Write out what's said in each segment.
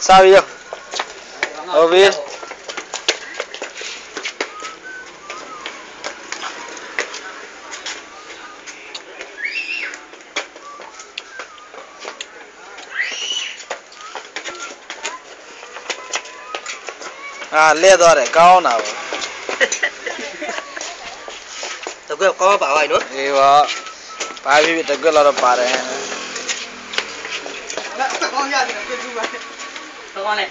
sao yêu ở viên à lê đó để cao nào tập quyết có bảo vậy nữa thì vợ, bài bị tập quyết là tập bài đấy 走过呢，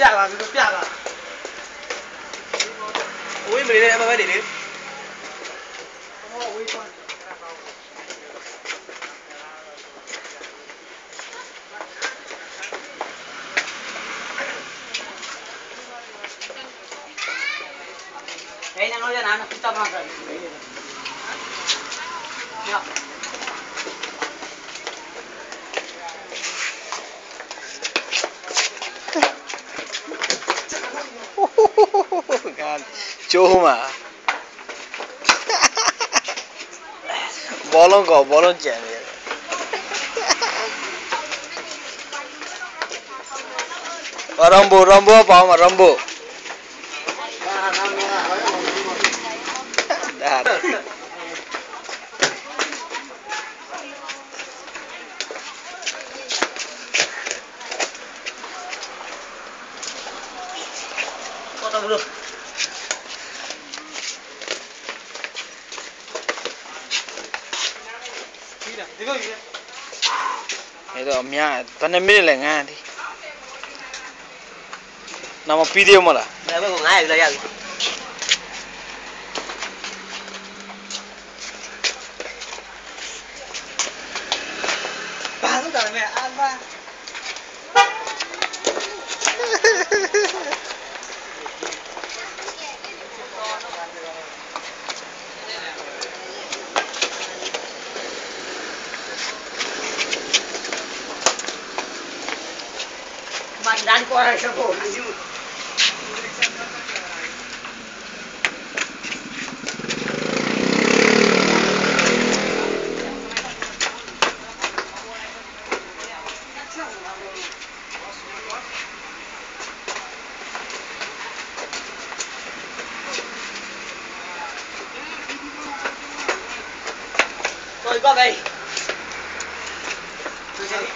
piala, mi piala. Uy, mali na naman din eh. Umuwi pa. Eh, nanood yan ha, nakita mo ang Cuma. bolong kok, bolong cemil. Oh, Rambo, Rambo apa sama Rambo? Dar. Foto dulu. ஏதோ அம்மியா தன்னை மீறி இல்லைங்க அது நம்ம பிரியோமல பாருங்க Daan-daan.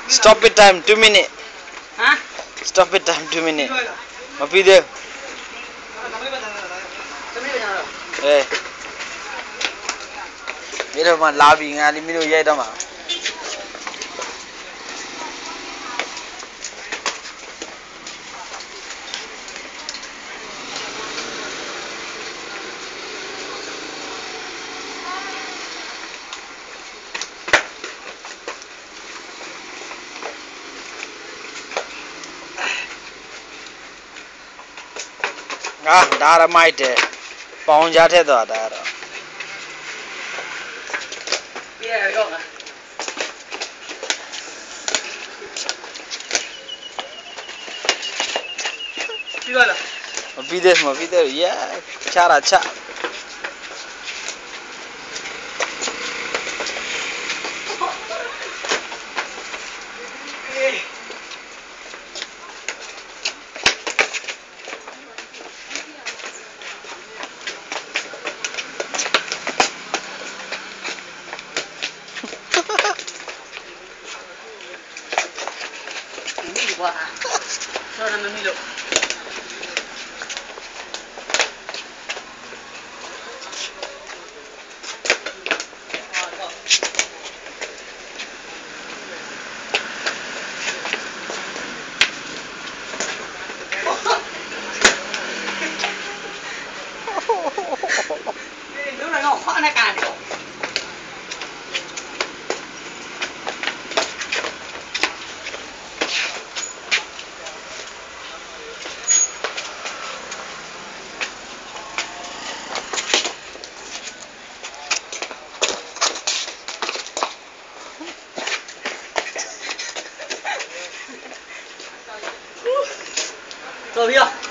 Stop it time, two minutes. Huh? Stop it time 2 minute မပြီးသေး Tôi biết bây giờ rồi. အေးမြေတော့မှလာပြီငါလေးမင်းတို့ရိုက်တော့မှာ ငါဒါရမိုက်တယ်ပေါင်ကြားထက်သွားတာတော့ Bây giờ rồi hả? Đi rồi là မပြီးသေးဘူးမပြီးသေးဘူးရဲချတာချ guapa. Ahora me miro. とり。